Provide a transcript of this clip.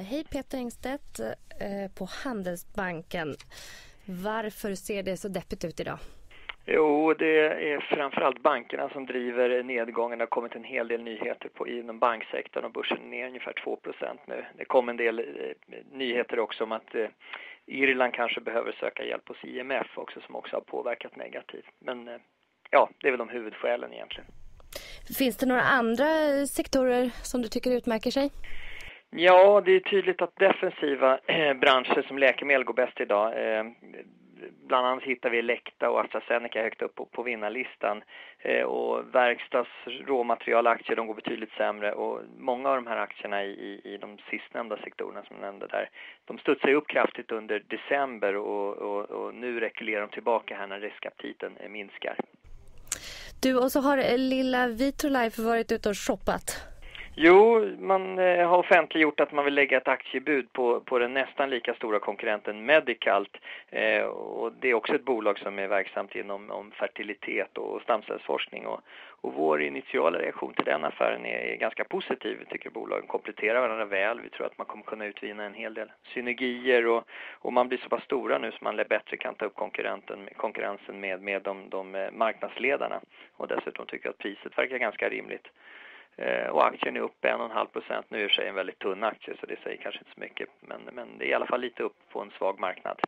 Hej Peter Engstedt eh, på Handelsbanken. Varför ser det så deppigt ut idag? Jo, det är framförallt bankerna som driver nedgången. Det har kommit en hel del nyheter på, inom banksektorn och börsen är ner ungefär 2% nu. Det kom en del eh, nyheter också om att eh, Irland kanske behöver söka hjälp hos IMF också som också har påverkat negativt. Men eh, ja, det är väl de huvudskälen egentligen. Finns det några andra sektorer som du tycker utmärker sig? Ja, det är tydligt att defensiva eh, branscher som läkemedel går bäst idag. Eh, bland annat hittar vi Elekta och AstraZeneca högt upp på, på vinnarlistan. Eh, och verkstads råmaterialaktier de går betydligt sämre och många av de här aktierna i, i, i de sistnämnda sektorerna som jag nämnde där, de studsar upp kraftigt under december och, och, och nu rekylerar de tillbaka här när riskaptiten eh, minskar. Du, och så har eh, lilla Vitrolife varit ute och shoppat. Jo, man eh, har offentliggjort att man vill lägga ett aktiebud på, på den nästan lika stora konkurrenten Medicalt. Eh, och det är också ett bolag som är verksamt inom om fertilitet och stamcellsforskning. Och, och vår initiala reaktion till den affären är, är ganska positiv. Vi tycker bolagen kompletterar varandra väl. Vi tror att man kommer kunna utvinna en hel del synergier och, och man blir så pass stora nu så man bättre kan ta upp konkurrenten, konkurrensen med, med de, de eh, marknadsledarna. Och dessutom tycker jag att priset verkar ganska rimligt. Eh, och aktien är upp 1,5 procent. Nu är det en väldigt tunn aktie så det säger kanske inte så mycket men, men det är i alla fall lite upp på en svag marknad.